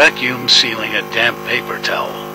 vacuum sealing a damp paper towel.